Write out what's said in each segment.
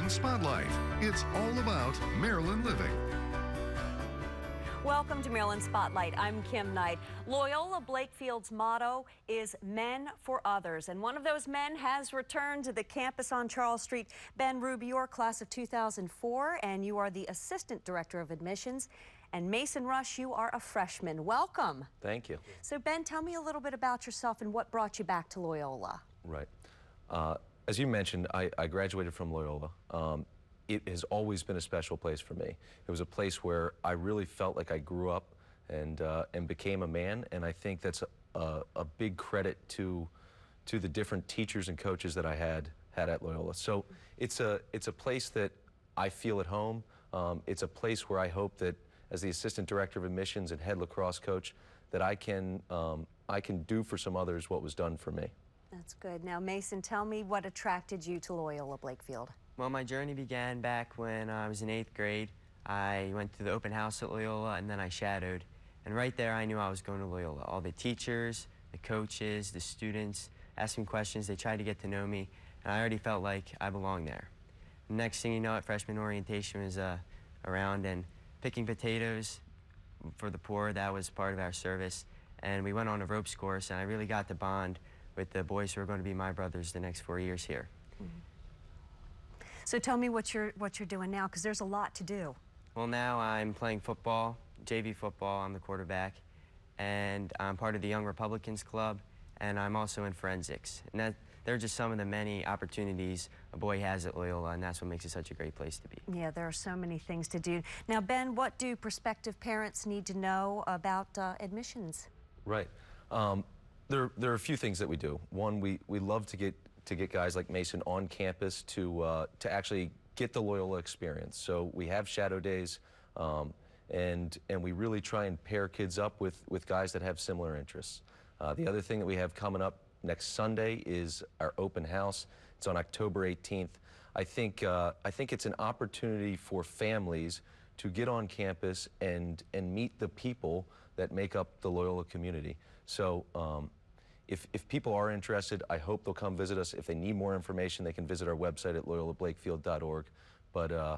Maryland Spotlight. It's all about Maryland living. Welcome to Maryland Spotlight. I'm Kim Knight. Loyola Blakefield's motto is Men for Others, and one of those men has returned to the campus on Charles Street. Ben Rubeor, your class of 2004, and you are the Assistant Director of Admissions. And Mason Rush, you are a freshman. Welcome. Thank you. So, Ben, tell me a little bit about yourself and what brought you back to Loyola. Right. Uh, as you mentioned, I, I graduated from Loyola. Um, it has always been a special place for me. It was a place where I really felt like I grew up and uh, and became a man, and I think that's a, a, big credit to to the different teachers and coaches that I had had at Loyola. So it's a it's a place that I feel at home. Um, it's a place where I hope that as the assistant director of admissions and head lacrosse coach, that I can um, I can do for some others what was done for me. That's good. Now, Mason, tell me what attracted you to Loyola Blakefield. Well, my journey began back when I was in eighth grade. I went to the open house at Loyola and then I shadowed. And right there, I knew I was going to Loyola. All the teachers, the coaches, the students asked me questions. They tried to get to know me, and I already felt like I belonged there. The next thing you know, at freshman orientation was uh, around, and picking potatoes for the poor, that was part of our service. And we went on a ropes course, and I really got to bond with the boys who are going to be my brothers the next four years here. Mm -hmm. So tell me what you're, what you're doing now, because there's a lot to do. Well, now I'm playing football, JV football. I'm the quarterback, and I'm part of the Young Republicans Club, and I'm also in forensics. And that, they're just some of the many opportunities a boy has at Loyola, and that's what makes it such a great place to be. Yeah, there are so many things to do. Now, Ben, what do prospective parents need to know about uh, admissions? Right. Um, there, there are a few things that we do. One, we, we love to get to get guys like Mason on campus to uh, to actually get the Loyola experience. So we have shadow days, um, and and we really try and pair kids up with with guys that have similar interests. Uh, the other thing that we have coming up next Sunday is our open house. It's on October 18th. I think uh, I think it's an opportunity for families to get on campus and and meet the people that make up the Loyola community. So. Um, if, if people are interested, I hope they'll come visit us. If they need more information, they can visit our website at loyolablakefield.org. But, uh,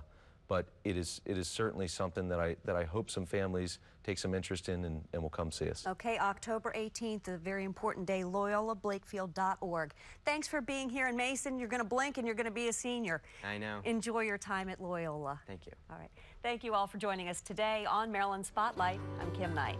but it is, it is certainly something that I, that I hope some families take some interest in and, and will come see us. Okay, October 18th, a very important day, loyolablakefield.org. Thanks for being here in Mason. You're going to blink and you're going to be a senior. I know. Enjoy your time at Loyola. Thank you. All right. Thank you all for joining us today on Maryland Spotlight. I'm Kim Knight.